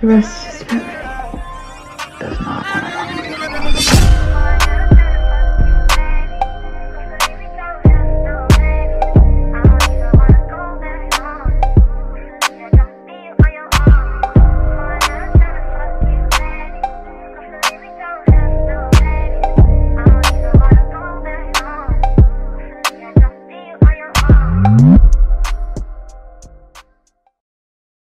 The rest is better. Does not